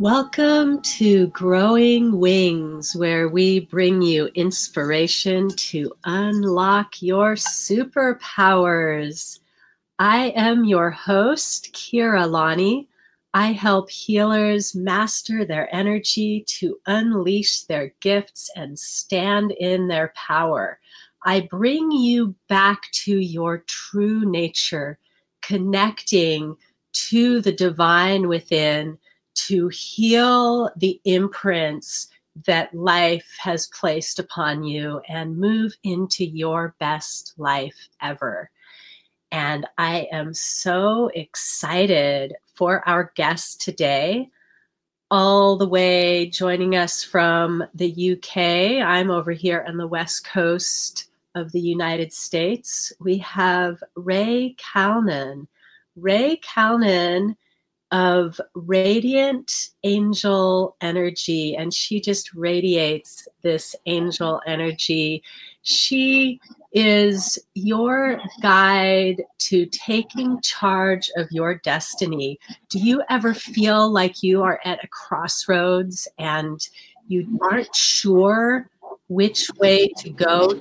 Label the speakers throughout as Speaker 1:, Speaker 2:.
Speaker 1: Welcome to Growing Wings, where we bring you inspiration to unlock your superpowers. I am your host, Keira Lani. I help healers master their energy to unleash their gifts and stand in their power. I bring you back to your true nature, connecting to the divine within to heal the imprints that life has placed upon you and move into your best life ever. And I am so excited for our guest today, all the way joining us from the UK. I'm over here on the West Coast of the United States. We have Rae Calnan. Rae Calnan of radiant angel energy, and she just radiates this angel energy. She is your guide to taking charge of your destiny. Do you ever feel like you are at a crossroads and you aren't sure which way to go?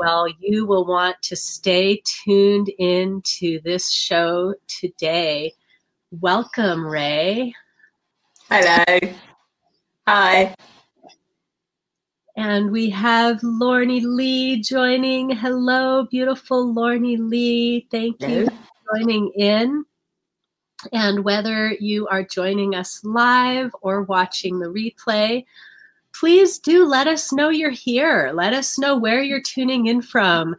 Speaker 1: Well, you will want to stay tuned into this show today. Welcome, Rae.
Speaker 2: Hello. Hi.
Speaker 1: And we have Lornie Lee joining. Hello, beautiful Lornie Lee. Thank you for joining in. And whether you are joining us live or watching the replay, please do let us know you're here. Let us know where you're tuning in from.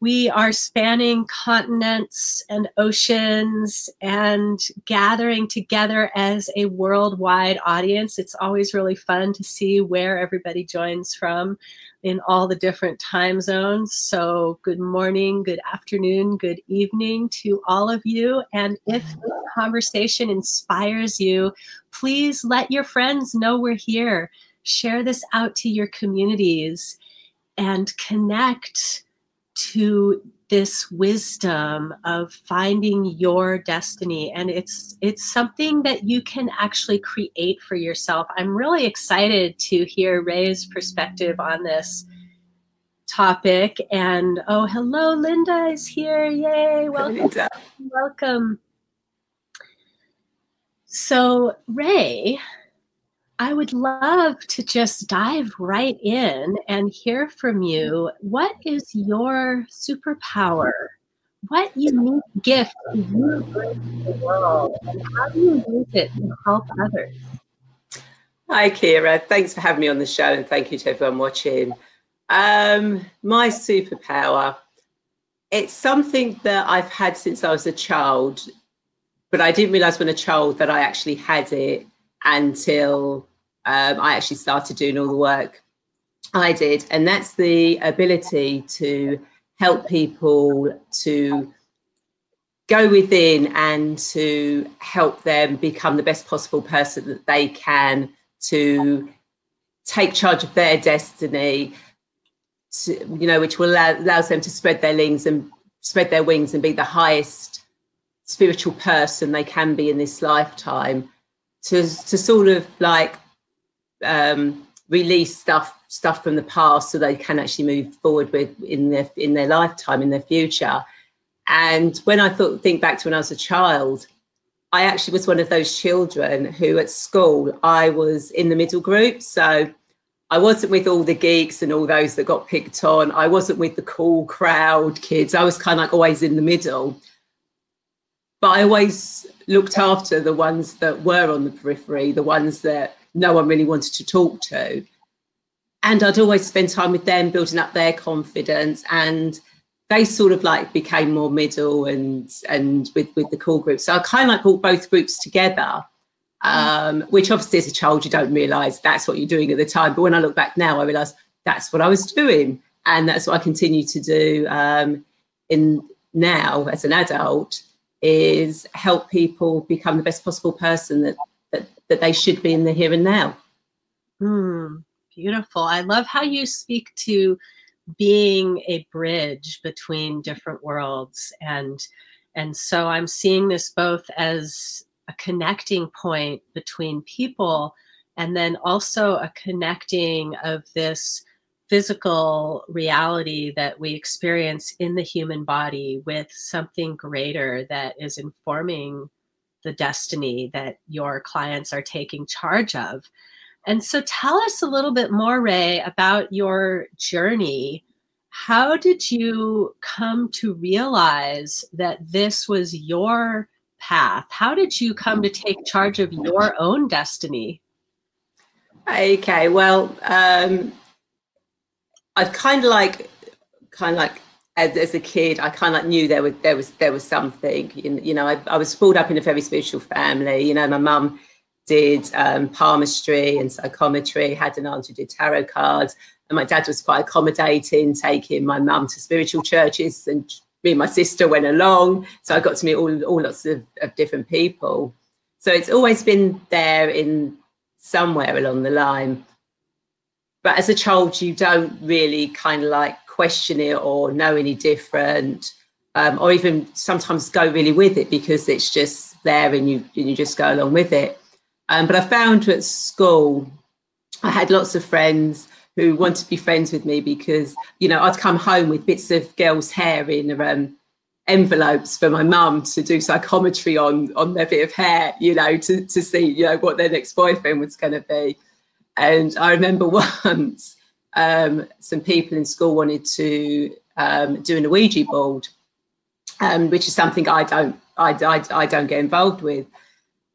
Speaker 1: We are spanning continents and oceans and gathering together as a worldwide audience. It's always really fun to see where everybody joins from in all the different time zones. So, good morning, good afternoon, good evening to all of you. And if the conversation inspires you, please let your friends know we're here share this out to your communities and connect to this wisdom of finding your destiny. And it's it's something that you can actually create for yourself. I'm really excited to hear Rae's perspective on this topic. And oh hello linda is here. Yay welcome. Welcome. So rae I would love to just dive right in and hear from you. What is your superpower? What unique gift do you bring to the world? And how do you use it to help others?
Speaker 2: Hi, Keira. Thanks for having me on the show, and thank you to everyone watching. Um, my superpower, it's something that I've had since I was a child, but I didn't realize when a child that I actually had it until um, I actually started doing all the work I did. And that's the ability to help people to go within and to help them become the best possible person that they can to take charge of their destiny to, you know which will allow allows them to spread their wings and spread their wings and be the highest spiritual person they can be in this lifetime to to sort of like um, release stuff stuff from the past so they can actually move forward with in their in their lifetime in their future. And when i thought think back to when i was a child i actually was one of those children who at school i was in the middle group. So i wasn't with all the geeks and all those that got picked on. I wasn't with the cool crowd kids. I was kind of like always in the middle but i always looked after the ones that were on the periphery the ones that no one really wanted to talk to. And I'd always spend time with them, building up their confidence. And they sort of like became more middle and and with with the core group. So I kind of like brought both groups together. Um, which obviously as a child you don't realise that's what you're doing at the time. But when I look back now, I realise that's what I was doing, and that's what I continue to do um, in now as an adult is help people become the best possible person that that, that they should be in the here and now.
Speaker 1: Hmm, beautiful. I love how you speak to being a bridge between different worlds and And so I'm seeing this both as a connecting point between people and then also a connecting of this physical reality that we experience in the human body with something greater that is informing the destiny that your clients are taking charge of. And so tell us a little bit more, Rae, about your journey. How did you come to realize that this was your path? How did you come to take charge of your own destiny?
Speaker 2: Okay, well, um, I kind of like, kind of like as, as, a kid, I kind of knew there was there was there was something. You know, I, I was brought up in a very spiritual family. You know, my mum did um, palmistry and psychometry, had an aunt who did tarot cards, and my dad was quite accommodating, taking my mum to spiritual churches, and me and my sister went along. So I got to meet all, all lots of, of different people. So it's always been there in somewhere along the line. But as a child, you don't really kind of like question it or know any different. Um, or even sometimes go really with it because it's just there and you and you just go along with it. Um, but I found at school, I had lots of friends who wanted to be friends with me because, you know, I'd come home with bits of girls' hair in um, envelopes for my mum to do psychometry on on their bit of hair, you know, to, to see, you know, what their next boyfriend was going to be. And I remember once um, some people in school wanted to um, do an Ouija board, um, which is something I don't I, I, I don't get involved with.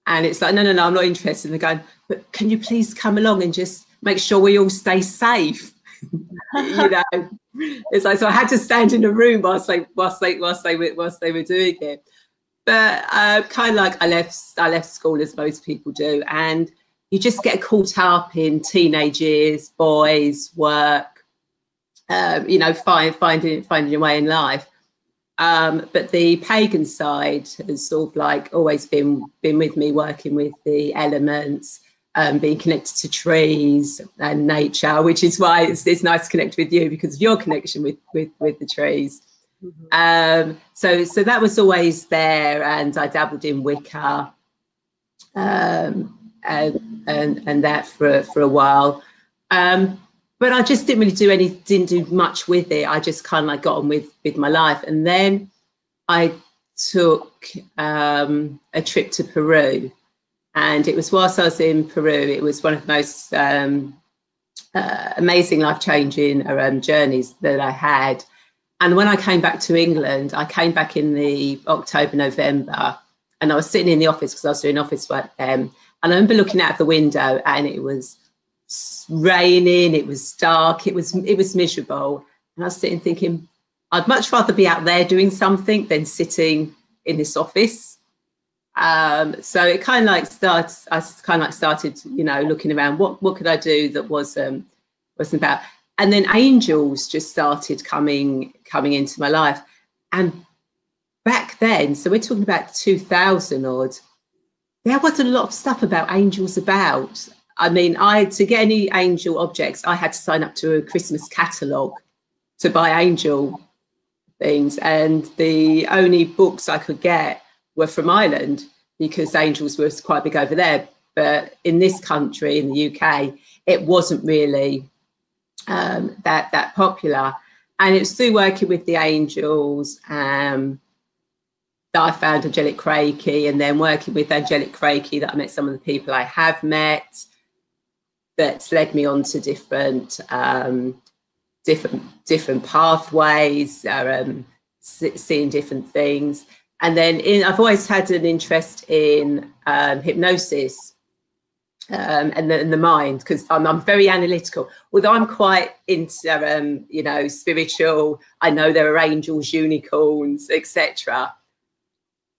Speaker 2: And it's like, no, no, no, I'm not interested. And they're going, but can you please come along and just make sure we all stay safe? you know, it's like so I had to stand in a room whilst they whilst they whilst they were whilst they were doing it. But uh, kind of like I left I left school as most people do, and you just get caught up in teenage years, boys, work, um, you know, find, finding finding your way in life. Um, but the pagan side has sort of like always been been with me, working with the elements, um, being connected to trees and nature, which is why it's, it's nice to connect with you because of your connection with with, with the trees. Mm-hmm. Um, so so that was always there, and I dabbled in Wicca um, and and and that for for a while. Um, but I just didn't really do any, didn't do much with it. I just kind of like got on with with my life, and then I took um, a trip to Peru, and it was whilst I was in Peru. It was one of the most um, uh, amazing, life changing um, journeys that I had. And when I came back to England, I came back in the October, November, and I was sitting in the office because I was doing office work then. And I remember looking out the window, and it was raining, it was dark, it was it was miserable. And I was sitting thinking, I'd much rather be out there doing something than sitting in this office. Um, so it kind of like starts. I kind of like started, you know, looking around. What what could I do that was um, wasn't about? And then angels just started coming coming into my life. And back then, so we're talking about 2000 odd. There wasn't a lot of stuff about angels about. I mean, I to get any angel objects, I had to sign up to a Christmas catalogue to buy angel things, and the only books I could get were from Ireland because angels were quite big over there. But in this country, in the UK, it wasn't really um, that that popular. And it's through working with the angels um, that I found Angelic Reiki, and then working with Angelic Reiki that I met some of the people I have met that's led me on to different um, different different pathways, uh, um, seeing different things. And then in, I've always had an interest in um, hypnosis um, and, the, and, the, mind because I'm, I'm, very analytical. Although I'm quite into, um, you know, spiritual. I know there are angels, unicorns, etc.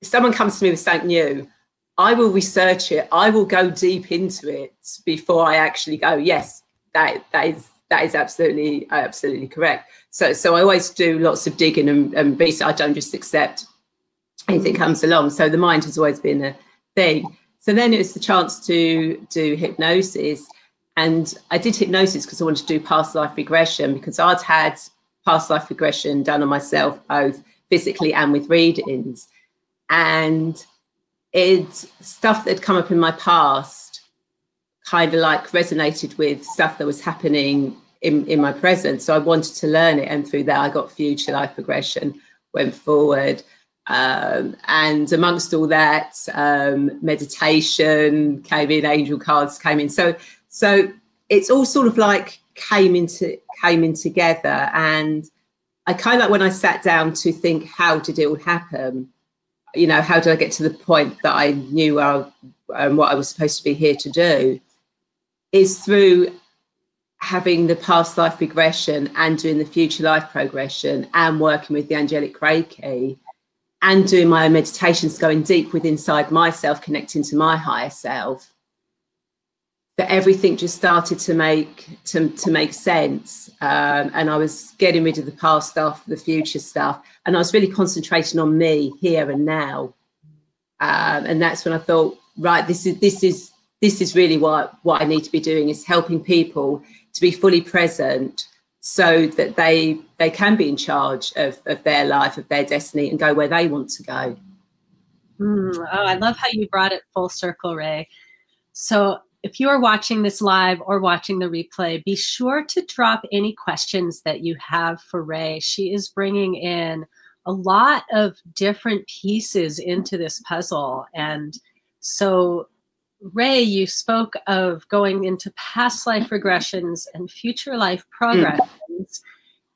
Speaker 2: If someone comes to me with something new, I will research it. I will go deep into it before I actually go. Yes, that that is that is absolutely absolutely correct. So so I always do lots of digging and, and research. I don't just accept anything comes along. So the mind has always been a thing. So then it was the chance to do hypnosis. And I did hypnosis because I wanted to do past life regression because I'd had past life regression done on myself, both physically and with readings. And it's stuff that had come up in my past kind of like resonated with stuff that was happening in, in my present. So I wanted to learn it. And through that, I got future life progression, went forward. Um, and amongst all that, um, meditation came in, angel cards came in. So, so it's all sort of like came into came in together. And I kind of like when I sat down to think, how did it all happen? You know, how did I get to the point that I knew I, um, what I was supposed to be here to do? Is through having the past life regression and doing the future life progression and working with the angelic reiki and doing my own meditations going deep within inside myself connecting to my higher self that everything just started to make to, to make sense um, and i was getting rid of the past stuff the future stuff and i was really concentrating on me here and now um, and that's when i thought right this is this is this is really what what i need to be doing is helping people to be fully present so that they they can be in charge of, of their life, of their destiny, and go where they want to go.
Speaker 1: Mm, oh, I love how you brought it full circle, Rae. So if you are watching this live or watching the replay, be sure to drop any questions that you have for Rae. She is bringing in a lot of different pieces into this puzzle. And so Rae, you spoke of going into past life regressions and future life progressions mm.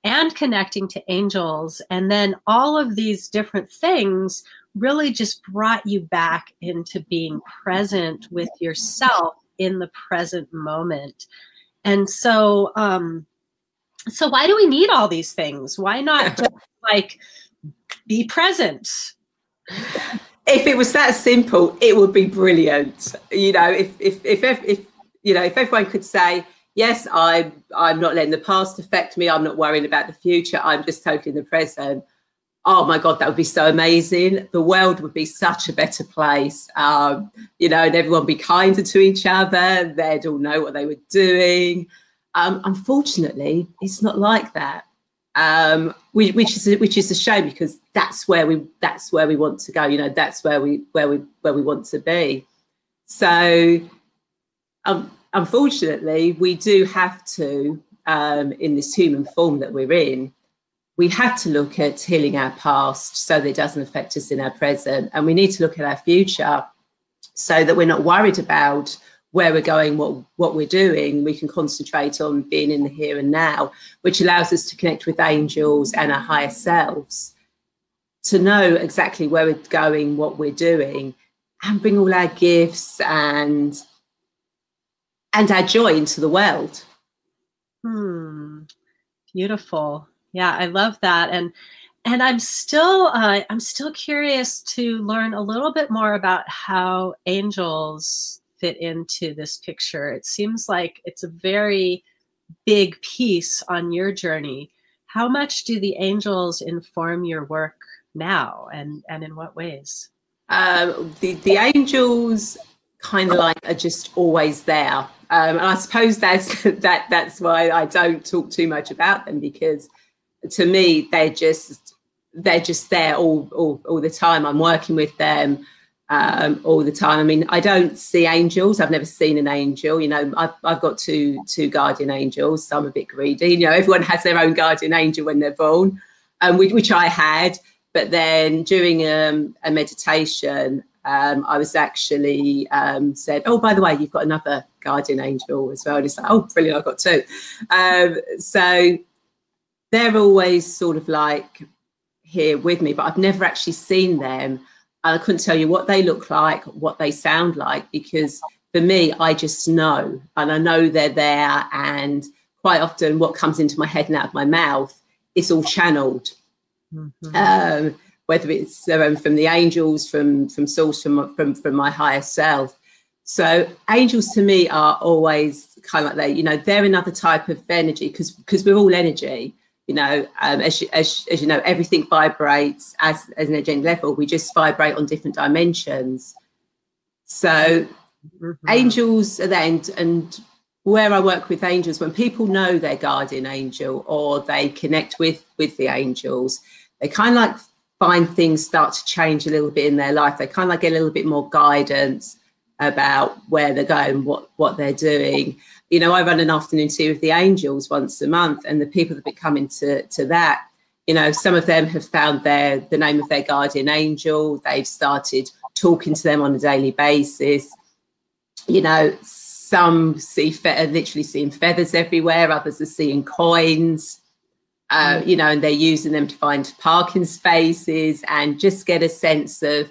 Speaker 1: and connecting to angels. And then all of these different things really just brought you back into being present with yourself in the present moment. And so, um, so why do we need all these things? Why not just like be present?
Speaker 2: if it was that simple, it would be brilliant. You know, if if if if, if you know, if everyone could say, yes, I'm I'm not letting the past affect me. I'm not worrying about the future. I'm just totally in the present. Oh my God, that would be so amazing. The world would be such a better place. Um, you know, and everyone be kinder to each other. They'd all know what they were doing. Um, unfortunately, it's not like that um, which, is which is a shame because that's where we that's where we want to go. You know, that's where we where we where we want to be. So, um, unfortunately, we do have to um, in this human form that we're in. We have to look at healing our past so that it doesn't affect us in our present, and we need to look at our future so that we're not worried about where we're going, what what we're doing, we can concentrate on being in the here and now, which allows us to connect with angels and our higher selves, to know exactly where we're going, what we're doing, and bring all our gifts and and our joy into the world.
Speaker 1: Hmm. Beautiful. Yeah, I love that. And and I'm still uh, I'm still curious to learn a little bit more about how angels fit into this picture? It seems like it's a very big piece on your journey. How much do the angels inform your work now and, and in what ways?
Speaker 2: Um, the, the angels kind of like are just always there. Um, and I suppose that's that that's why I don't talk too much about them because to me they're just they're just there all, all, all the time. I'm working with them um, all the time. I mean, I don't see angels. I've never seen an angel. You know, I've, I've got two two guardian angels. So I'm a bit greedy. You know, everyone has their own guardian angel when they're born, um, which, I had. But then during um, a meditation, um, I was actually um, said, "Oh, by the way, you've got another guardian angel as well." And it's like, "Oh, brilliant! I've got two. Um, so they're always sort of like here with me, but I've never actually seen them. I couldn't tell you what they look like, what they sound like, because for me, I just know, and I know they're there. And quite often, what comes into my head and out of my mouth, it's all channeled. Mm-hmm. Um, whether it's um, from the angels, from from source, from from from my higher self. So angels to me are always kind of like they, you know, they're another type of energy because because we're all energy you know, um, as, you, as, as you know, everything vibrates as, as an agenda level. We just vibrate on different dimensions. So mm-hmm. angels are there, and, and where I work with angels, when people know their guardian angel or they connect with with the angels, they kind of like find things start to change a little bit in their life. They kind of like get a little bit more guidance about where they're going, what what they're doing. You know, I run an afternoon tea with the angels once a month, and the people that be coming to to that, you know, some of them have found their the name of their guardian angel. They've started talking to them on a daily basis. You know, some see fe- literally seeing feathers everywhere. Others are seeing coins. Uh, mm. you know, and they're using them to find parking spaces and just get a sense of,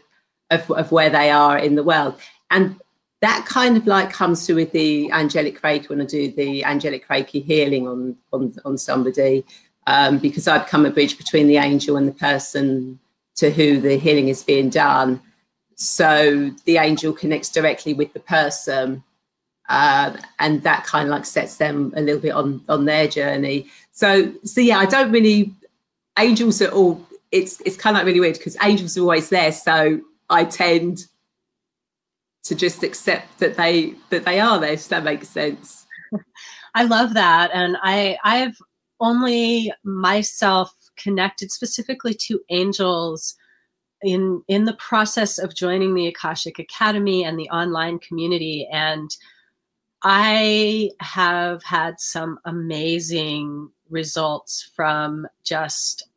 Speaker 2: of, of where they are in the world. And that kind of like comes through with the angelic reiki when I do the angelic reiki healing on on, on somebody, um, because I become a bridge between the angel and the person to who the healing is being done. So the angel connects directly with the person, uh, and that kind of like sets them a little bit on on their journey. So so yeah, I don't really angels are all. It's it's kind of like really weird because angels are always there. So I tend to just accept that they that they are there if that makes sense.
Speaker 1: I love that and i i've only myself connected specifically to angels in in the process of joining the akashic academy and the online community and i have had some amazing results from just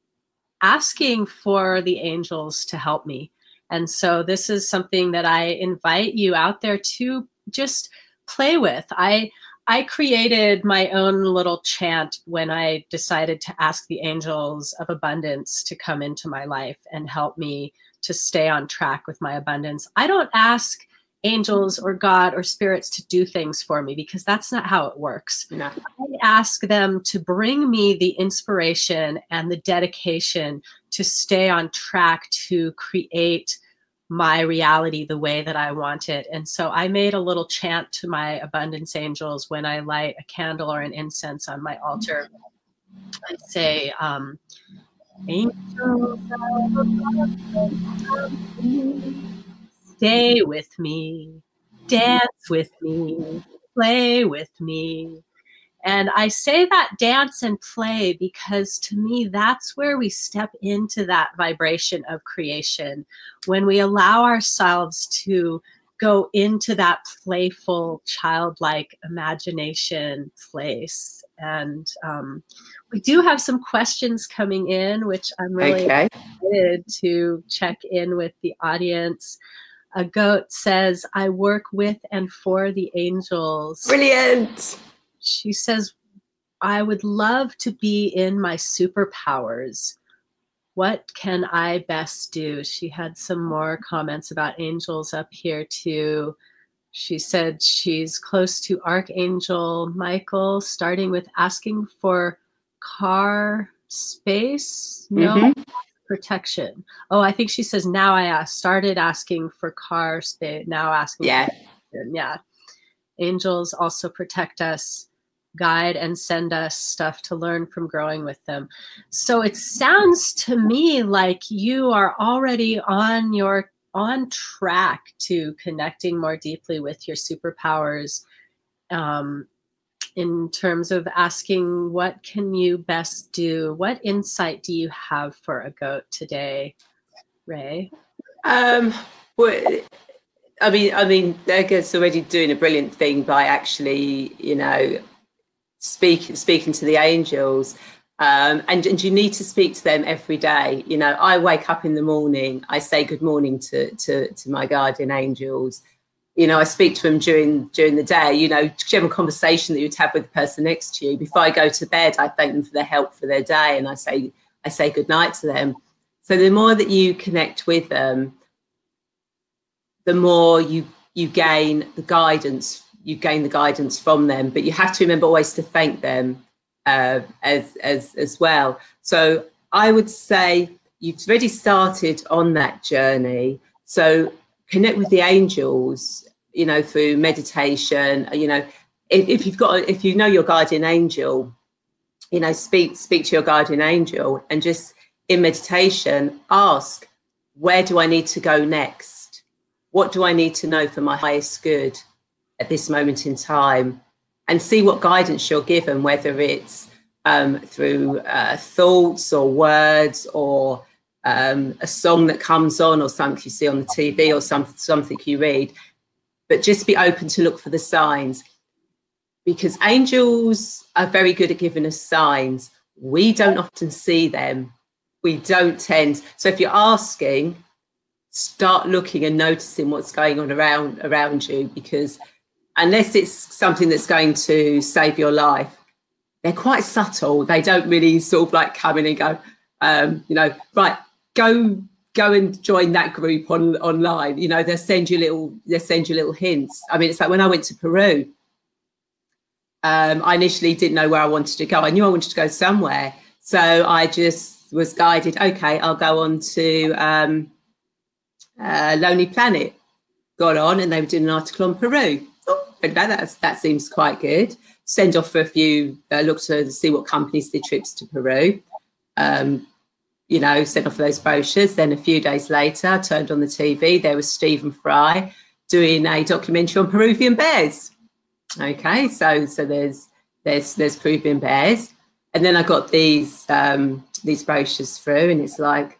Speaker 1: asking for the angels to help me and so this is something that I invite you out there to just play with. I I created my own little chant when I decided to ask the angels of abundance to come into my life and help me to stay on track with my abundance. I don't ask angels or God or spirits to do things for me because that's not how it works. No. I ask them to bring me the inspiration and the dedication to stay on track to create my reality the way that I want it. And so I made a little chant to my abundance angels when I light a candle or an incense on my altar. I say, um, Angels stay with me, dance with me, play with me. And I say that dance and play because to me, that's where we step into that vibration of creation. When we allow ourselves to go into that playful, childlike imagination place. And um, we do have some questions coming in, which I'm really okay. excited to check in with the audience. A goat says, I work with and for the angels.
Speaker 2: Brilliant.
Speaker 1: She says, I would love to be in my superpowers. What can I best do? She had some more comments about angels up here too. She said she's close to Archangel Michael, starting with asking for car space. No mm-hmm. protection. Oh, I think she says now I asked, started asking for car space, now asking.
Speaker 2: Yeah.
Speaker 1: Yeah. Angels also protect us guide and send us stuff to learn from growing with them. So it sounds to me like you are already on your on track to connecting more deeply with your superpowers um, in terms of asking what can you best do what insight do you have for a goat today Rae
Speaker 2: um, well, I mean, I mean, Edgar's already doing a brilliant thing by actually, you know, speaking speaking to the angels. Um, and, and you need to speak to them every day. You know i wake up in the morning i say good morning to to, to my guardian angels. You know i speak to them during during the day you know general conversation that you'd have with the person next to you. Before i go to bed i thank them for their help for their day and i say i say good night to them. So the more that you connect with them the more you you gain the guidance you gain the guidance from them, but you have to remember always to thank them uh, as as as well. So I would say you've already started on that journey. So connect with the angels, you know, through meditation. You know, if, if you've got if you know your guardian angel, you know, speak speak to your guardian angel and just in meditation ask, where do I need to go next? What do I need to know for my highest good? at this moment in time and see what guidance you're given, whether it's um, through uh, thoughts or words or um, a song that comes on or something you see on the TV or some, something you read, but just be open to look for the signs because angels are very good at giving us signs. We don't often see them. We don't tend. So if you're asking, start looking and noticing what's going on around around you because unless it's something that's going to save your life, they're quite subtle. They don't really sort of like come in and go, um, you know, right, go go and join that group on online. You know, they'll send you little they'll send you little hints. I mean, it's like when I went to Peru. Um, I initially didn't know where I wanted to go. I knew I wanted to go somewhere, so I just was guided. Okay, I'll go on to um, uh, Lonely Planet. Got on, and they were doing an article on Peru. Oh, that that seems quite good. Send off for a few. Uh, look to see what companies did trips to Peru. Um, you know, sent off those brochures. Then a few days later, I turned on the TV. There was Stephen Fry doing a documentary on Peruvian bears. Okay, so so there's there's there's Peruvian bears, and then I got these um, these brochures through, and it's like,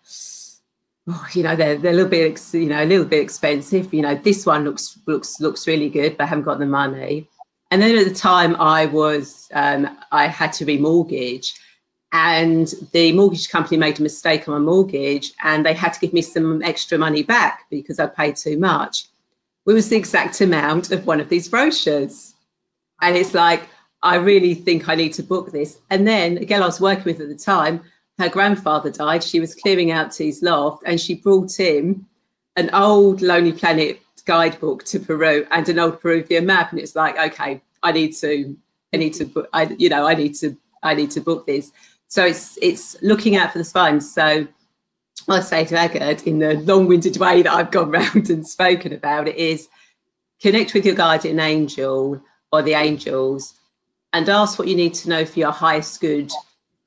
Speaker 2: you know, they're they're a little bit you know a little bit expensive. You know, this one looks looks looks really good, but I haven't got the money. And then at the time, I was um, I had to remortgage and the mortgage company made a mistake on my mortgage and they had to give me some extra money back because I paid too much. It was the exact amount of one of these brochures. And it's like, I really think I need to book this. And then again, I was working with at the time, her grandfather died. She was clearing out his loft and she brought him an old Lonely Planet guidebook to Peru and an old Peruvian map. And it's like, okay, I need to, I need to, I, you know, I need to, I need to book this. So it's it's looking out for the spines. So I say to Agard in the long-winded way that I've gone round and spoken about it is connect with your guardian angel or the angels and ask what you need to know for your highest good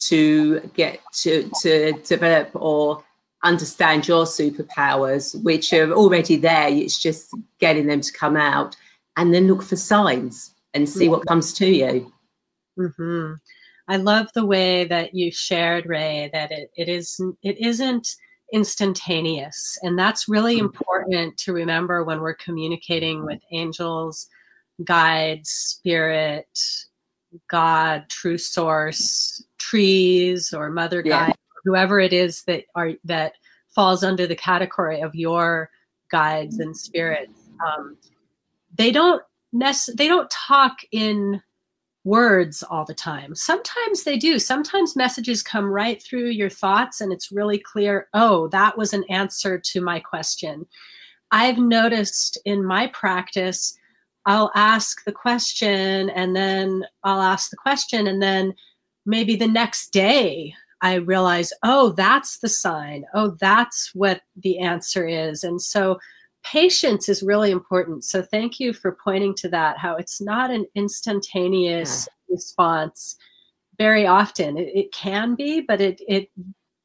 Speaker 2: to get to to develop or understand your superpowers, which are already there. It's just getting them to come out and then look for signs and see what comes to you.
Speaker 1: Mm-hmm. I love the way that you shared, Rae, that it, it is it isn't instantaneous. And that's really mm-hmm. important to remember when we're communicating with angels, guides, spirit, God, true source, trees, or mother yeah. guide, whoever it is that are that falls under the category of your guides and spirits. Um, they don't nec- they don't talk in words all the time. Sometimes they do. Sometimes messages come right through your thoughts and it's really clear, oh, that was an answer to my question. I've noticed in my practice, I'll ask the question and then I'll ask the question and then maybe the next day I realize, oh, that's the sign. Oh, that's what the answer is. And so patience is really important. So thank you for pointing to that, how it's not an instantaneous yeah. response very often. It, it, can be, but it, it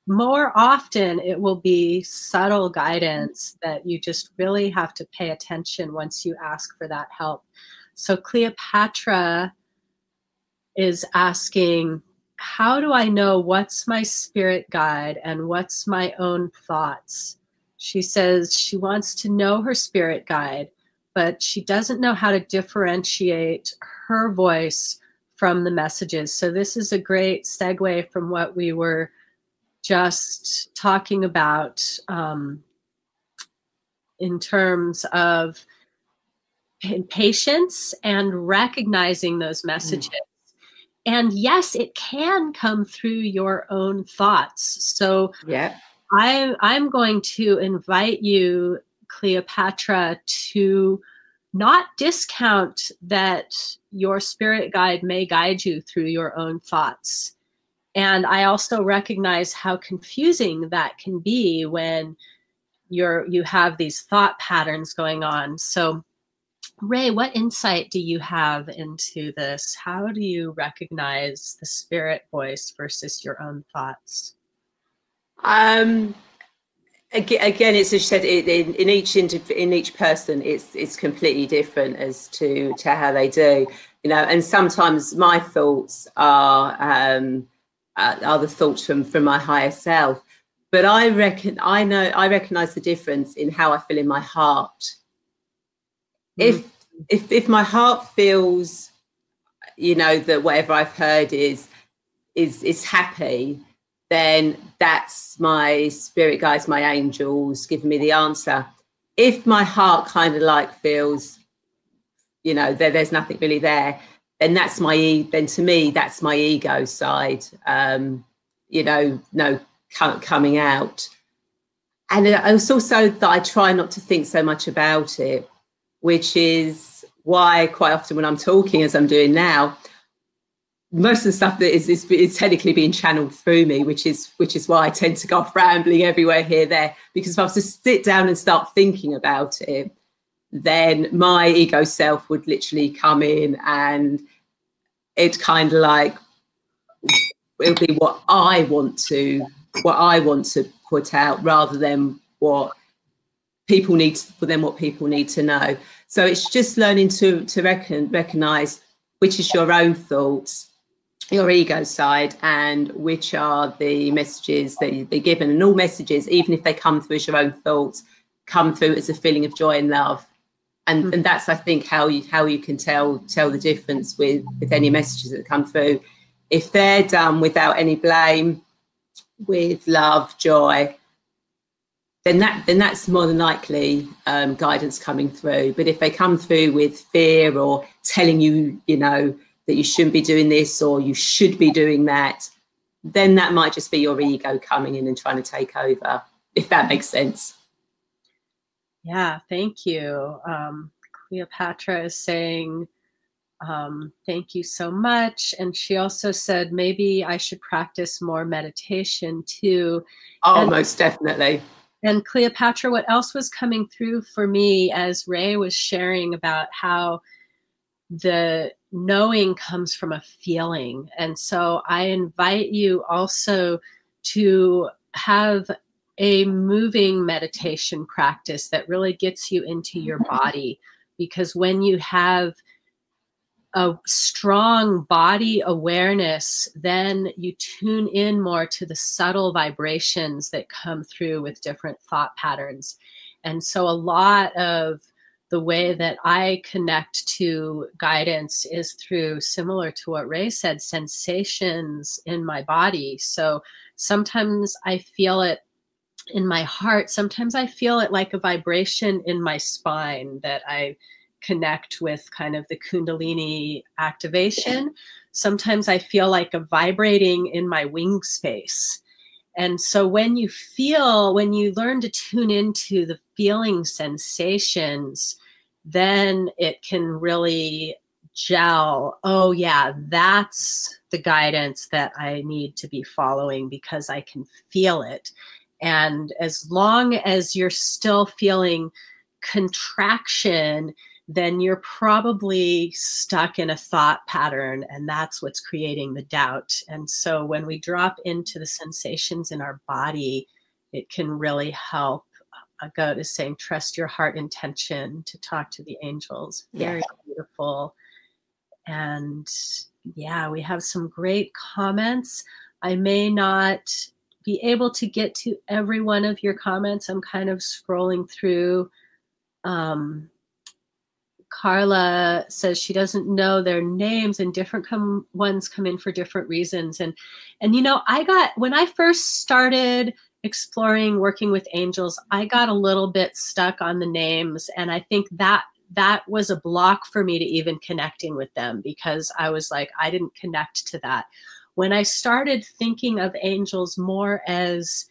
Speaker 1: more often it will be subtle guidance that you just really have to pay attention once you ask for that help. So Cleopatra is asking, how do I know what's my spirit guide and what's my own thoughts? She says she wants to know her spirit guide, but she doesn't know how to differentiate her voice from the messages. So, this is a great segue from what we were just talking about um, in terms of patience and recognizing those mm. messages. Mm. And yes, it can come through your own thoughts. So,
Speaker 2: yeah
Speaker 1: I, I'm going to invite you, Cleopatra, to not discount that your spirit guide may guide you through your own thoughts. And I also recognize how confusing that can be when you're you have these thought patterns going on. So Rae, what insight do you have into this? How do you recognize the spirit voice versus your own thoughts?
Speaker 2: Um, again, it's as you said in, in each in each person, it's it's completely different as to to how they do. You know, and sometimes my thoughts are um, are the thoughts from from my higher self, but I reckon I know I recognize the difference in how I feel in my heart. Mm. If if if my heart feels, you know, that whatever I've heard is is is happy, then that's my spirit guides, my angels giving me the answer. If my heart kind of like feels, you know, there, there's nothing really there, then that's my then to me that's my ego side. Um, you know, no coming out. And it's also that I try not to think so much about it, which is why quite often when I'm talking, as I'm doing now, most of the stuff that is, is, is technically being channeled through me, which is which is why I tend to go off rambling everywhere here there. Because if I was to sit down and start thinking about it, then my ego self would literally come in and it kind of like it'll be what I want to what I want to put out rather than what people need for them what people need to know. So it's just learning to to reckon, recognize which is your own thoughts, your ego side, and which are the messages that they're given. And all messages, even if they come through as your own thoughts, come through as a feeling of joy and love. And, mm-hmm. and that's I think how you how you can tell tell the difference with with any messages that come through. If they're done without any blame, with love, joy, then that then that's more than likely um, guidance coming through. But if they come through with fear or telling you, you know, that you shouldn't be doing this or you should be doing that, then that might just be your ego coming in and trying to take over. If that makes sense.
Speaker 1: Yeah, thank you. Um, Cleopatra is saying um, thank you so much. And she also said, maybe I should practice more meditation too.
Speaker 2: Oh, and, most definitely.
Speaker 1: And Cleopatra, what else was coming through for me as Rae was sharing about how the knowing comes from a feeling. And so I invite you also to have a moving meditation practice that really gets you into your mm-hmm. body. Because when you have a strong body awareness, then you tune in more to the subtle vibrations that come through with different thought patterns. And so, a lot of the way that I connect to guidance is through similar to what Rae said sensations in my body. So, sometimes I feel it in my heart, sometimes I feel it like a vibration in my spine that I connect with kind of the Kundalini activation. Sometimes I feel like a vibrating in my wing space. And so when you feel, when you learn to tune into the feeling sensations, then it can really gel. Oh, yeah, that's the guidance that I need to be following because I can feel it. And as long as you're still feeling contraction, then you're probably stuck in a thought pattern and that's what's creating the doubt. And so when we drop into the sensations in our body, it can really help uh, go to saying, trust your heart intention to talk to the angels. Very yeah. beautiful. And yeah, we have some great comments. I may not be able to get to every one of your comments. I'm kind of scrolling through. Um, Carla says she doesn't know their names and different come, ones come in for different reasons. And, and, you know, I got, when I first started exploring working with angels, I got a little bit stuck on the names. And I think that that was a block for me to even connecting with them because I was like, I didn't connect to that. When I started thinking of angels more as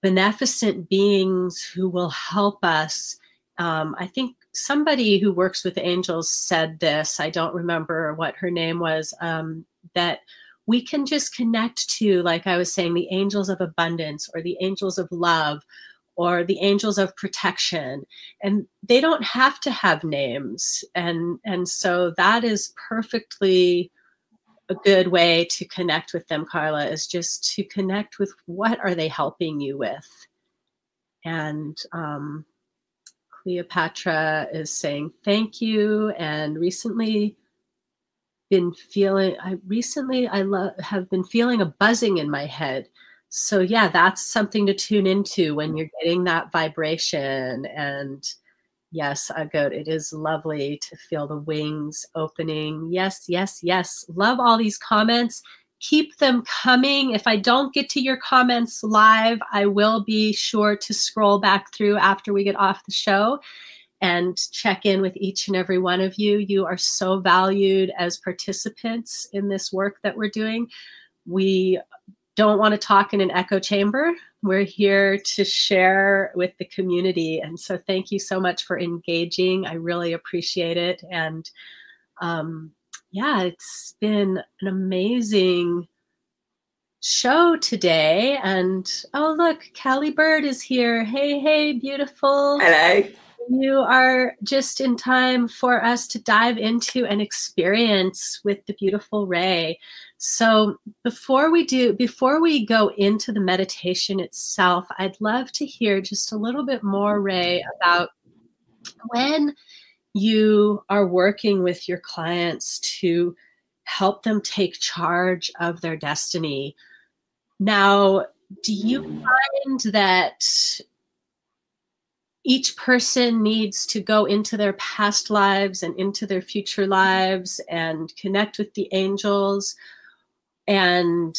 Speaker 1: beneficent beings who will help us, um, I think somebody who works with angels said this. I don't remember what her name was. Um, that we can just connect to, like I was saying, the angels of abundance or the angels of love or the angels of protection and they don't have to have names and and so that is perfectly a good way to connect with them carla is just to connect with what are they helping you with and um, Cleopatra is saying thank you and recently been feeling I recently I love have been feeling a buzzing in my head. so yeah, that's something to tune into when you're getting that vibration. And yes, a goat, it is lovely to feel the wings opening. Yes, yes, yes. Love all these comments. Keep them coming. If I don't get to your comments live, I will be sure to scroll back through after we get off the show and check in with each and every one of you. You are so valued as participants in this work that we're doing. We don't want to talk in an echo chamber. We're here to share with the community. And so thank you so much for engaging. I really appreciate it. And um, yeah, it's been an amazing show today. And oh, look, Callie Bird is here. Hey, hey, beautiful.
Speaker 2: Hello.
Speaker 1: You are just in time for us to dive into an experience with the beautiful Rae. So before we do, before we go into the meditation itself, I'd love to hear just a little bit more, Rae, about when you are working with your clients to help them take charge of their destiny. Now, do you find that each person needs to go into their past lives and into their future lives and connect with the angels? And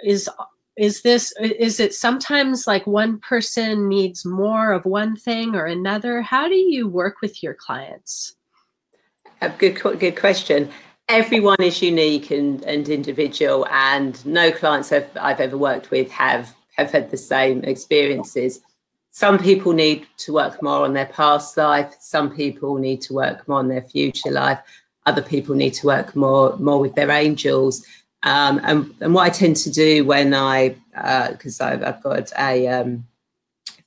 Speaker 1: is is this is it sometimes like one person needs more of one thing or another? How do you work with your clients?
Speaker 2: A good good question. Everyone is unique and, and individual and no clients have, i've ever worked with have have had the same experiences. Some people need to work more on their past life. Some people need to work more on their future life. Other people need to work more more with their angels um, and, and, what I tend to do when I, because uh, I've, I've, got a um,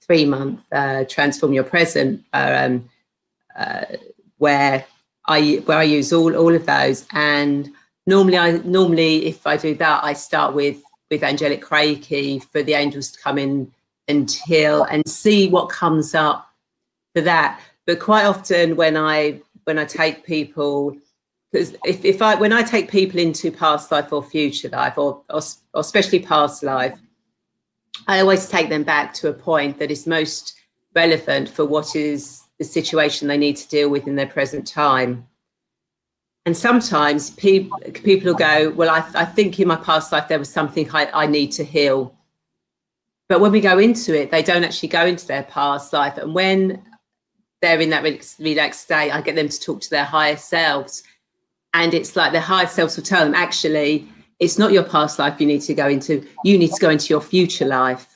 Speaker 2: three month uh, transform your present, uh, um, uh, where I where I use all all of those. And normally, I normally if I do that, I start with with angelic reiki for the angels to come in and heal and see what comes up for that. But quite often, when I when I take people because if, if I when I take people into past life or future life or, or, or especially past life, I always take them back to a point that is most relevant for what is the situation they need to deal with in their present time. And sometimes people people will go, well, I, I think in my past life there was something I, I need to heal. But when we go into it, they don't actually go into their past life. And when they're in that relaxed state, I get them to talk to their higher selves and it's like their higher selves will tell them actually it's not your past life you need to go into. You need to go into your future life.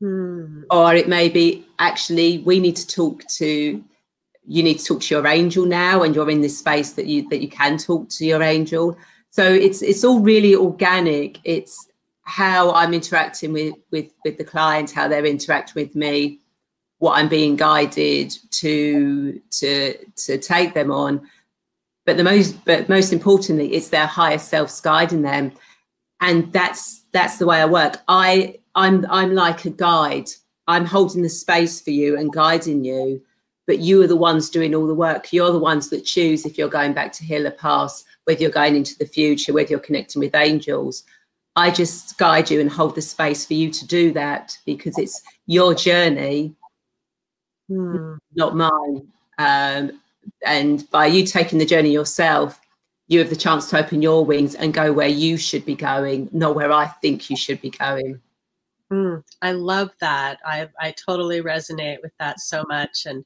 Speaker 2: Hmm. or it may be actually we need to talk to you need to talk to your angel now and you're in this space that you that you can talk to your angel. So it's it's all really organic. It's how i'm interacting with with with the clients how they're interacting with me what i'm being guided to to to take them on but the most but most importantly it's their higher selves guiding them. And that's that's the way i work. I i'm i'm like a guide. I'm holding the space for you and guiding you but you are the ones doing all the work. You're the ones that choose if you're going back to heal the past whether you're going into the future whether you're connecting with angels. I just guide you and hold the space for you to do that because it's your journey hmm. not mine. Um, and by you taking the journey yourself you have the chance to open your wings and go where you should be going not where i think you should be going.
Speaker 1: Mm, i love that. I, I totally resonate with that so much. And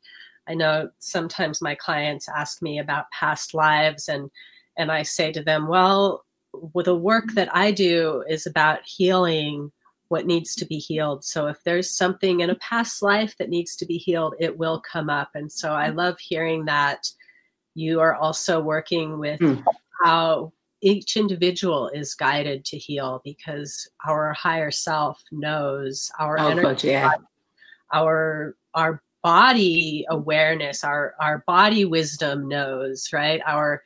Speaker 1: i know sometimes my clients ask me about past lives and and i say to them well the work that i do is about healing what needs to be healed. So if there's something in a past life that needs to be healed, it will come up. And so I love hearing that you are also working with mm. how each individual is guided to heal because our higher self knows our oh, energy, yeah. our our body awareness, our our body wisdom knows, right? Our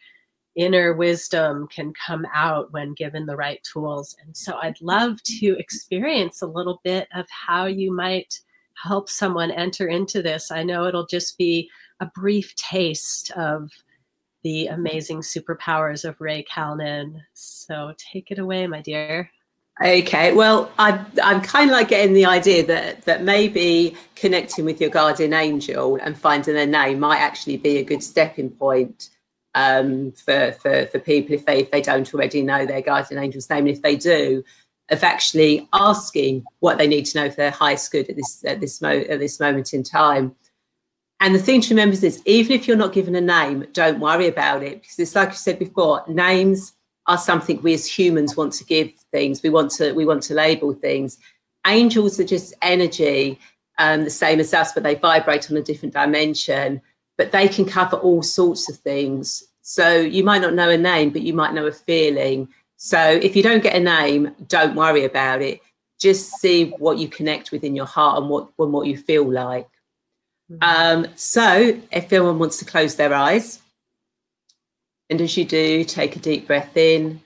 Speaker 1: inner wisdom can come out when given the right tools. And so I'd love to experience a little bit of how you might help someone enter into this. I know it'll just be a brief taste of the amazing superpowers of Rae Kalnin. So take it away, my dear.
Speaker 2: Okay, well, I, I'm kind of like getting the idea that that maybe connecting with your guardian angel and finding their name might actually be a good stepping point um, for, for for people if they if they don't already know their guardian angel's name, and if they do, of actually asking what they need to know for their highest good at this at this mo- at this moment in time. And the thing to remember is even if you're not given a name, don't worry about it because it's like I said before, names are something we as humans want to give things. We want to we want to label things. Angels are just energy, um, the same as us, but they vibrate on a different dimension. But they can cover all sorts of things. So you might not know a name, but you might know a feeling. So if you don't get a name, don't worry about it. Just see what you connect with in your heart and what and what you feel like. Mm-hmm. Um, so if anyone wants to close their eyes, and as you do, take a deep breath in.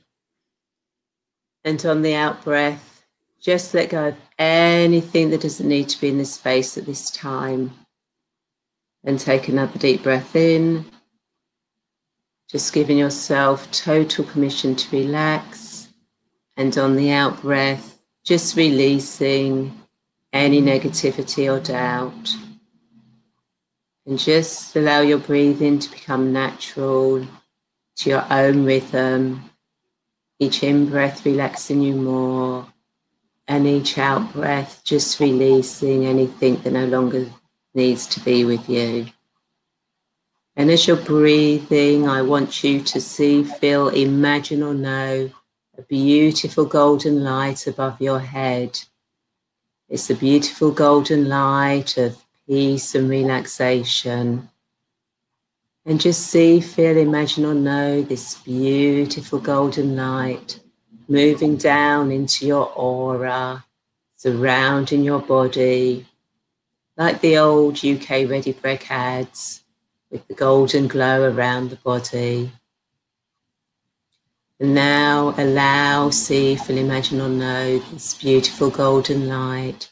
Speaker 2: And on the out breath, just let go of anything that doesn't need to be in this space at this time. And take another deep breath in. Just giving yourself total permission to relax. And on the out breath, just releasing any negativity or doubt. And just allow your breathing to become natural to your own rhythm. Each in breath relaxing you more, and each out breath just releasing anything that no longer needs to be with you. And as you're breathing, I want you to see, feel, imagine, or know a beautiful golden light above your head. It's a beautiful golden light of peace and relaxation. And just see, feel, imagine, or know this beautiful golden light moving down into your aura, surrounding your body, like the old UK Ready Brek ads with the golden glow around the body. And now allow, see, feel, imagine, or know this beautiful golden light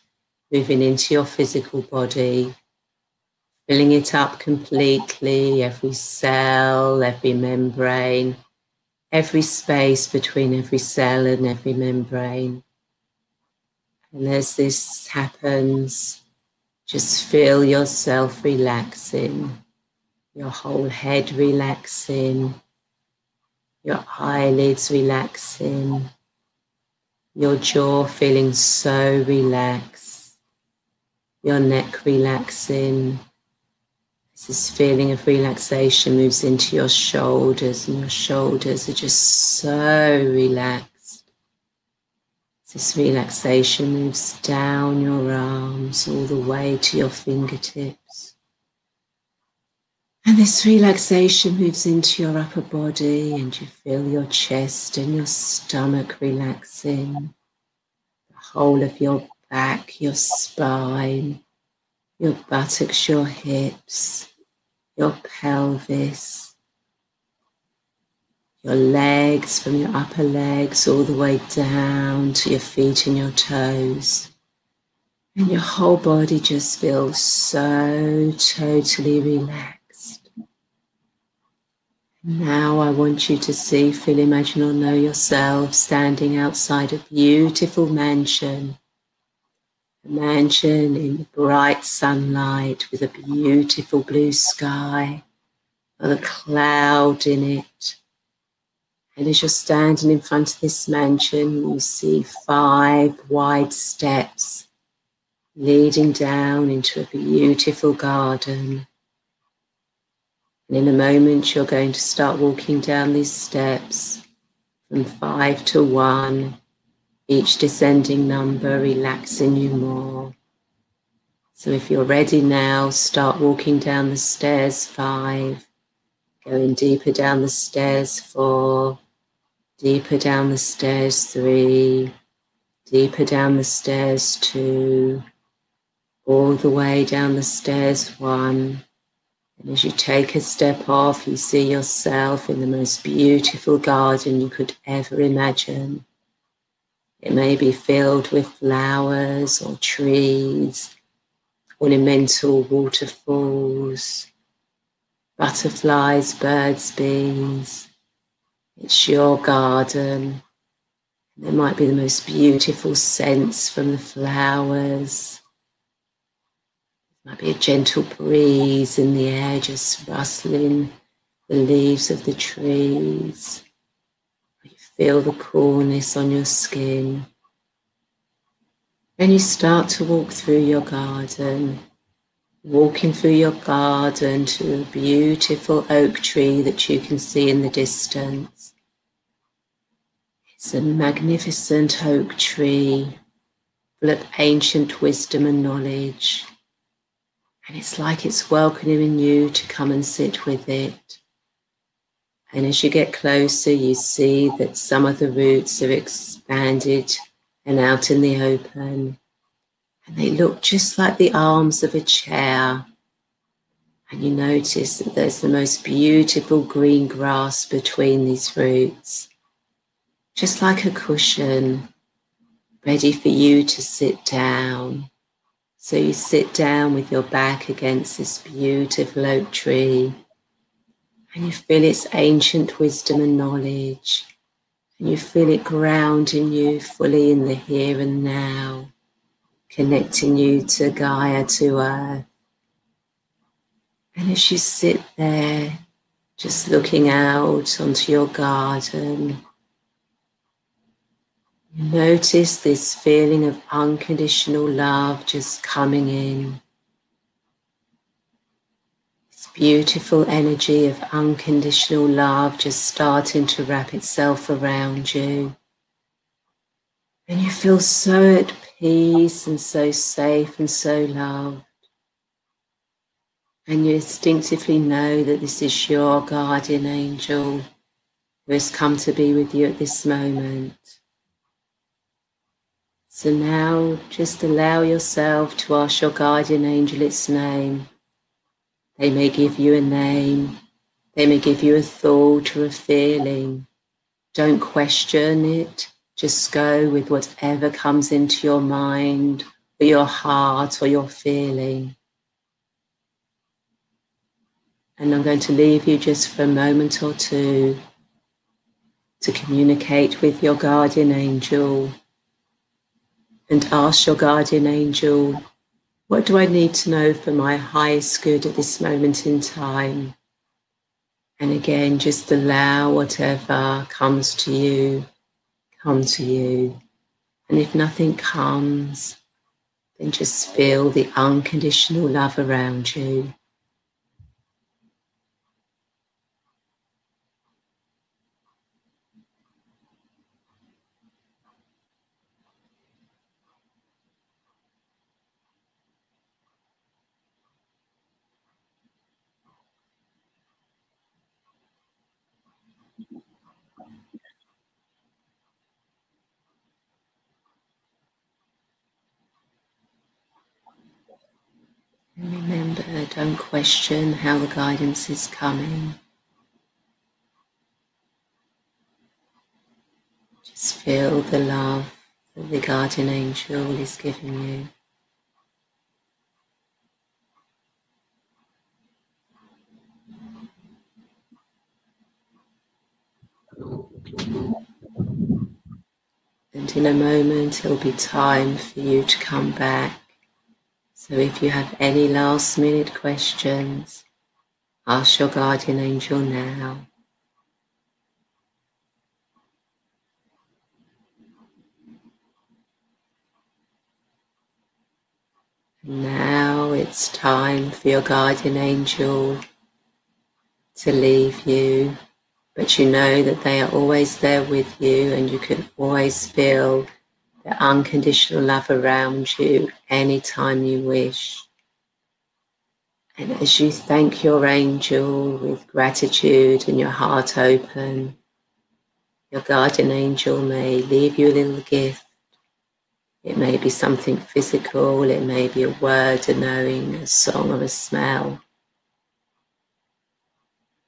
Speaker 2: moving into your physical body filling it up completely, every cell, every membrane, every space between every cell and every membrane. And as this happens, just feel yourself relaxing, your whole head relaxing, your eyelids relaxing, your jaw feeling so relaxed, your neck relaxing this feeling of relaxation moves into your shoulders, and your shoulders are just so relaxed. This relaxation moves down your arms all the way to your fingertips. And this relaxation moves into your upper body, and you feel your chest and your stomach relaxing, the whole of your back, your spine, your buttocks, your hips your pelvis, your legs from your upper legs all the way down to your feet and your toes. And your whole body just feels so totally relaxed. Now I want you to see, feel, imagine, or know yourself standing outside a beautiful mansion a mansion in bright sunlight with a beautiful blue sky, with a cloud in it. And as you're standing in front of this mansion, you see five wide steps leading down into a beautiful garden. And in a moment, you're going to start walking down these steps from five to one each descending number relaxing you more. So if you're ready now, start walking down the stairs five, going deeper down the stairs four, deeper down the stairs three, deeper down the stairs two, all the way down the stairs one. And as you take a step off, you see yourself in the most beautiful garden you could ever imagine it may be filled with flowers or trees, ornamental waterfalls, butterflies, birds, bees. It's your garden. There might be the most beautiful scents from the flowers. There might be a gentle breeze in the air, just rustling the leaves of the trees. You feel the coolness on your skin. Then you start to walk through your garden, walking through your garden to a beautiful oak tree that you can see in the distance. It's a magnificent oak tree full of ancient wisdom and knowledge. And it's like it's welcoming you to come and sit with it. And as you get closer, you see that some of the roots are expanded and out in the open. And they look just like the arms of a chair. And you notice that there's the most beautiful green grass between these roots just like a cushion, ready for you to sit down. So you sit down with your back against this beautiful oak tree and you feel its ancient wisdom and knowledge. And you feel it grounding you fully in the here and now, connecting you to Gaia, to Earth. And as you sit there, just looking out onto your garden, Notice this feeling of unconditional love just coming in. This beautiful energy of unconditional love just starting to wrap itself around you. And you feel so at peace and so safe and so loved. And you instinctively know that this is your guardian angel who has come to be with you at this moment. So now just allow yourself to ask your guardian angel its name. They may give you a name, they may give you a thought or a feeling. Don't question it, just go with whatever comes into your mind or your heart or your feeling. And I'm going to leave you just for a moment or two to communicate with your guardian angel and ask your guardian angel, what do I need to know for my highest good at this moment in time? And again, just allow whatever comes to you, come to you. And if nothing comes, then just feel the unconditional love around you. And remember, don't question how the guidance is coming. Just feel the love that the guardian angel is giving you. And in a moment, it'll be time for you to come back so if you have any last minute questions, ask your guardian angel now. Now it's time for your guardian angel to leave you, but you know that they are always there with you and you can always feel the unconditional love around you anytime you wish. And as you thank your angel with gratitude and your heart open, your guardian angel may leave you a little gift. It may be something physical, it may be a word, a knowing, a song, or a smell.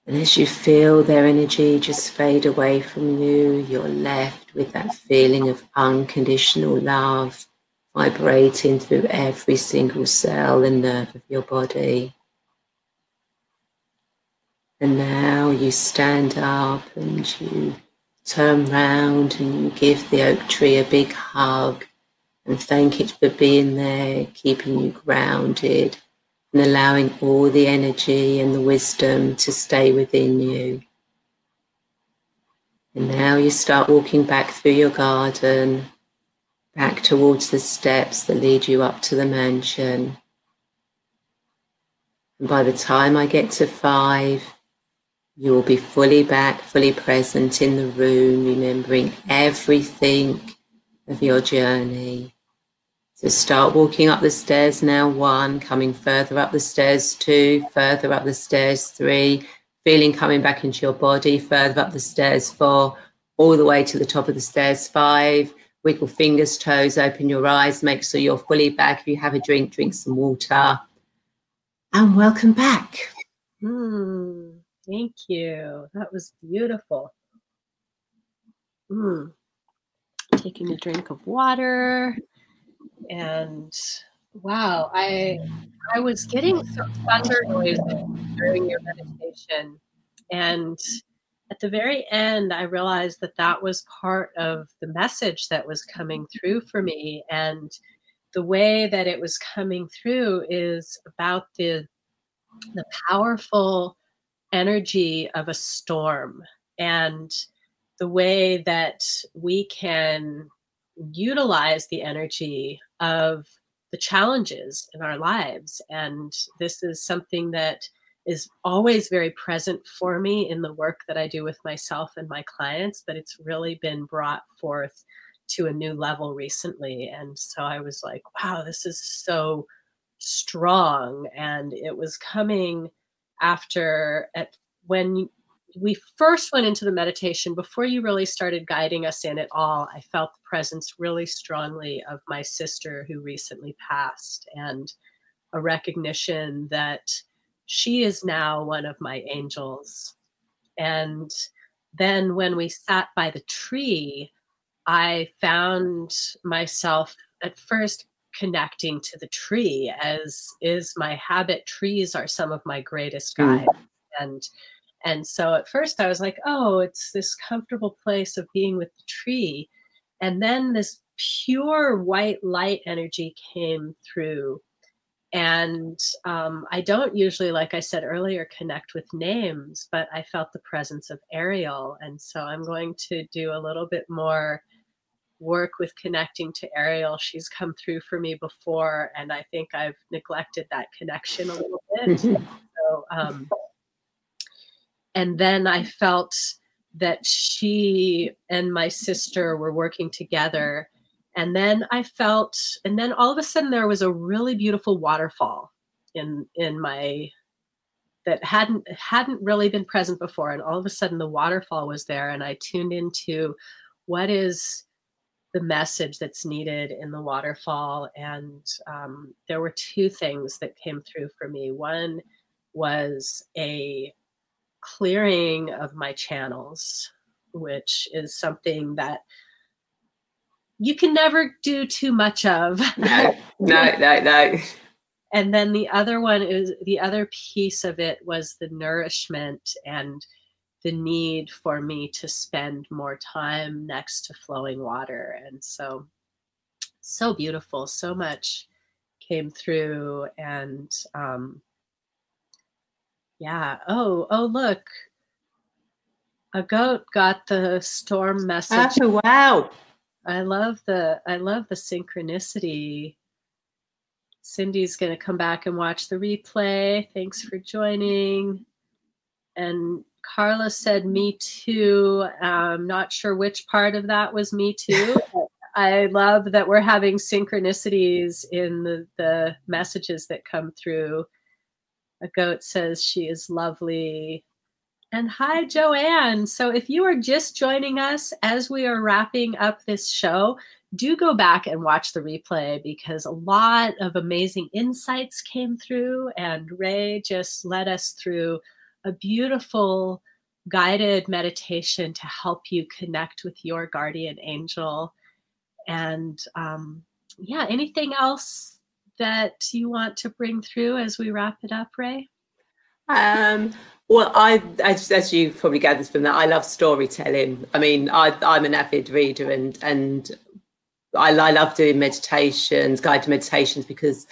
Speaker 2: And as you feel their energy just fade away from you, you're left with that feeling of unconditional love vibrating through every single cell and nerve of your body. And now you stand up and you turn round and you give the oak tree a big hug and thank it for being there, keeping you grounded and allowing all the energy and the wisdom to stay within you. And now you start walking back through your garden, back towards the steps that lead you up to the mansion. And by the time I get to five, you will be fully back, fully present in the room, remembering everything of your journey. So start walking up the stairs now, one, coming further up the stairs, two, further up the stairs, three, feeling coming back into your body, further up the stairs, four, all the way to the top of the stairs, five, wiggle fingers, toes, open your eyes, make sure you're fully back. If you have a drink, drink some water. And welcome back.
Speaker 1: Mm, thank you. That was beautiful. Mm. Taking a drink of water and wow, I I was getting some thunder noises during your meditation, and at the very end, I realized that that was part of the message that was coming through for me, and the way that it was coming through is about the the powerful energy of a storm and the way that we can utilize the energy of the challenges in our lives. And this is something that is always very present for me in the work that I do with myself and my clients, but it's really been brought forth to a new level recently. And so I was like, wow, this is so strong. And it was coming after at when we first went into the meditation, before you really started guiding us in at all, I felt the presence really strongly of my sister who recently passed and a recognition that she is now one of my angels. And then when we sat by the tree, I found myself at first connecting to the tree, as is my habit. Trees are some of my greatest mm. guides. Mm. And and so at first I was like, oh, it's this comfortable place of being with the tree. And then this pure white light energy came through. And um, I don't usually, like I said earlier, connect with names, but I felt the presence of Ariel. And so I'm going to do a little bit more work with connecting to Ariel. She's come through for me before, and I think I've neglected that connection a little bit. so, um, and then I felt that she and my sister were working together. And then I felt, and then all of a sudden there was a really beautiful waterfall in in my that hadn't hadn't really been present before. And all of a sudden the waterfall was there, and I tuned into what is the message that's needed in the waterfall. And um, there were two things that came through for me. One was a clearing of my channels, which is something that you can never do too much of.
Speaker 2: No, no, no, no.
Speaker 1: And then the other one is the other piece of it was the nourishment and the need for me to spend more time next to flowing water. And so, so beautiful, so much came through. And um, yeah. Oh, oh, look. A goat got the storm message.
Speaker 2: Oh, wow.
Speaker 1: I love the I love the synchronicity. Cindy's going to come back and watch the replay. Thanks for joining. And Carla said, Me too. I'm not sure which part of that was me too. I love that we're having synchronicities in the, the messages that come through. A goat says she is lovely. And hi, Joanne. So, if you are just joining us as we are wrapping up this show, do go back and watch the replay because a lot of amazing insights came through, and Rae just led us through a beautiful guided meditation to help you connect with your guardian angel. And um, yeah, anything else that you want to bring through as we wrap it up, Rae?
Speaker 2: Um, Well, I, as, as you probably gathered from that, I love storytelling. I mean, I, I'm an avid reader, and and I, I love doing meditations, guided meditations, because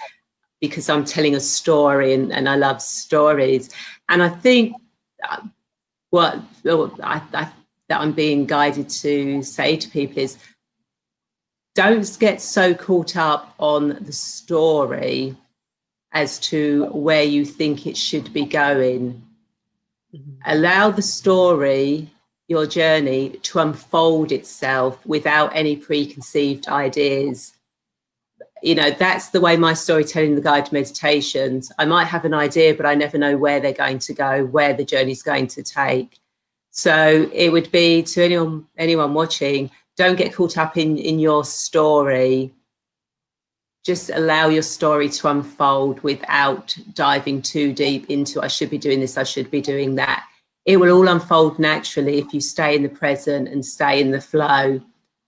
Speaker 2: because I'm telling a story, and, and I love stories. And I think uh, what I, I, that I'm being guided to say to people is, don't get so caught up on the story as to where you think it should be going Mm-hmm. Allow the story, your journey, to unfold itself without any preconceived ideas. You know, that's the way my storytelling, the guide to meditations. I might have an idea, but I never know where they're going to go, where the journey's going to take. So it would be to anyone anyone watching, don't get caught up in in your story just allow your story to unfold without diving too deep into I should be doing this, I should be doing that. It will all unfold naturally if you stay in the present and stay in the flow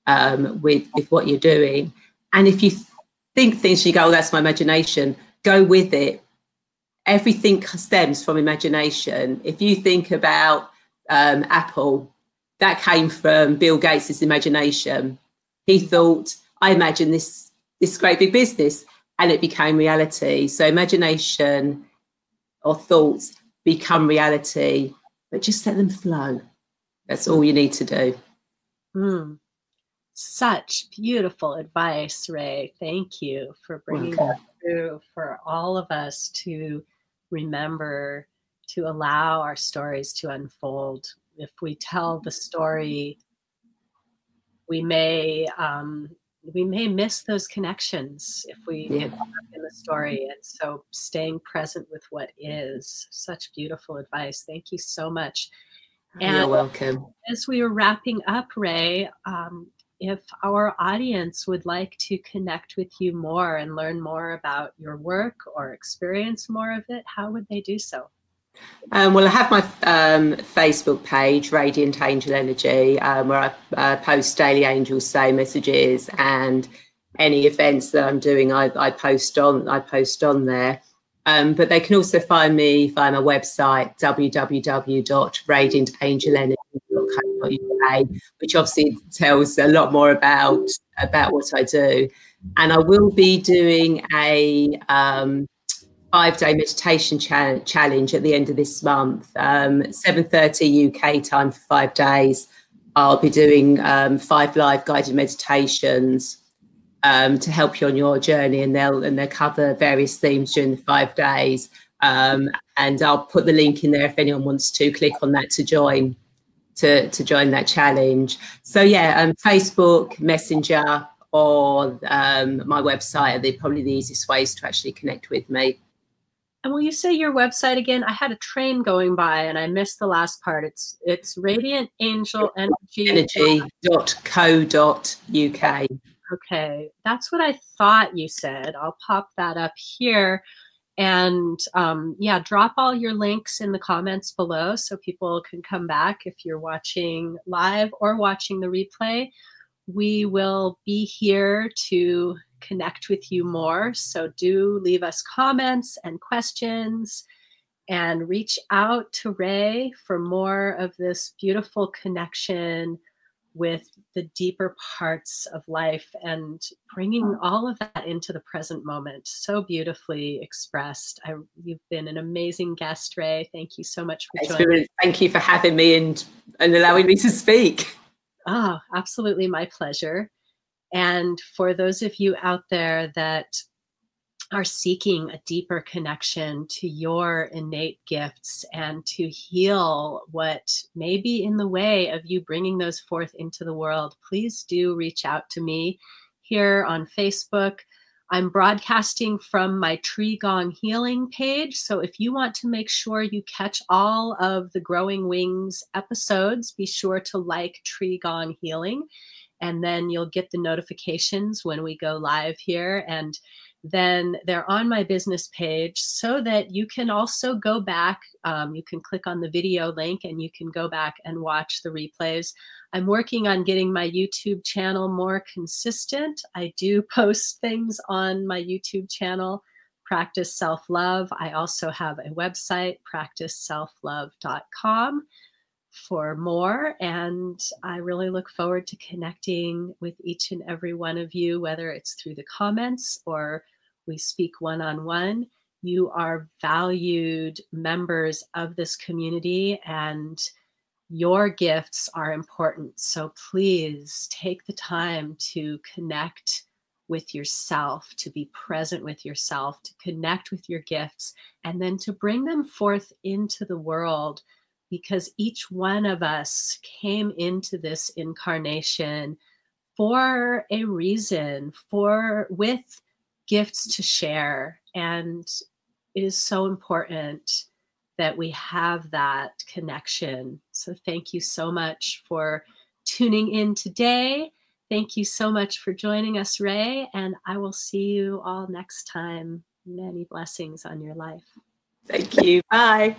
Speaker 2: um, with, with what you're doing. And if you think things, you go, oh, that's my imagination, go with it. Everything stems from imagination. If you think about um, Apple, that came from Bill Gates' imagination. He thought, I imagine this this great big business and it became reality. So imagination or thoughts become reality, but just let them flow. That's all you need to do.
Speaker 1: Mm. Such beautiful advice, Rae. Thank you for bringing okay. that through for all of us to remember to allow our stories to unfold. If we tell the story, we may um, we may miss those connections if we yeah. get in the story. And so staying present with what is such beautiful advice. Thank you so much.
Speaker 2: And You're welcome.
Speaker 1: As we are wrapping up, Rae, um, if our audience would like to connect with you more and learn more about your work or experience more of it, how would they do so?
Speaker 2: Um, well, I have my um, Facebook page, Radiant Angel Energy, um, where I uh, post daily angel say messages and any events that I'm doing. I, I post on. I post on there. Um, but they can also find me via my website www.radiantangelEnergy.co.uk, which obviously tells a lot more about about what I do. And I will be doing a um, five day meditation cha- challenge at the end of this month, um, 7.30 UK time for five days. I'll be doing um, five live guided meditations um, to help you on your journey, and they'll and they'll cover various themes during the five days. Um, and I'll put the link in there if anyone wants to click on that to join to to join that challenge. So yeah, um, Facebook, Messenger, or um, my website are the, probably the easiest ways to actually connect with me.
Speaker 1: And will you say your website again? I had a train going by and I missed the last part. It's it's Radiant Angel Energy.
Speaker 2: Energy.co.uk.
Speaker 1: Okay, that's what I thought you said. I'll pop that up here. And um, yeah, drop all your links in the comments below so people can come back if you're watching live or watching the replay. We will be here to connect with you more. So do leave us comments and questions and reach out to Rae for more of this beautiful connection with the deeper parts of life and bringing all of that into the present moment so beautifully expressed. I, you've been an amazing guest, Rae. Thank you so much for joining.
Speaker 2: Thank you for having me and, and allowing me to speak.
Speaker 1: Oh, absolutely my pleasure. And for those of you out there that are seeking a deeper connection to your innate gifts and to heal what may be in the way of you bringing those forth into the world, please do reach out to me here on Facebook. I'm broadcasting from my Tree Gong Healing page. So if you want to make sure you catch all of the Growing Wings episodes, be sure to like Tree Gong Healing and then you'll get the notifications when we go live here and then they're on my business page so that you can also go back. Um, you can click on the video link and you can go back and watch the replays. I'm working on getting my YouTube channel more consistent. I do post things on my YouTube channel practice self love. I also have a website, practiceselflove.com, for more. And I really look forward to connecting with each and every one of you, whether it's through the comments or we speak one on one. You are valued members of this community and your gifts are important. So please take the time to connect with yourself, to be present with yourself, to connect with your gifts, and then to bring them forth into the world because each one of us came into this incarnation for a reason, for with gifts to share. And it is so important that we have that connection. So thank you so much for tuning in today. Thank you so much for joining us, Rae, and I will see you all next time. Many blessings on your life.
Speaker 2: Thank you. Bye.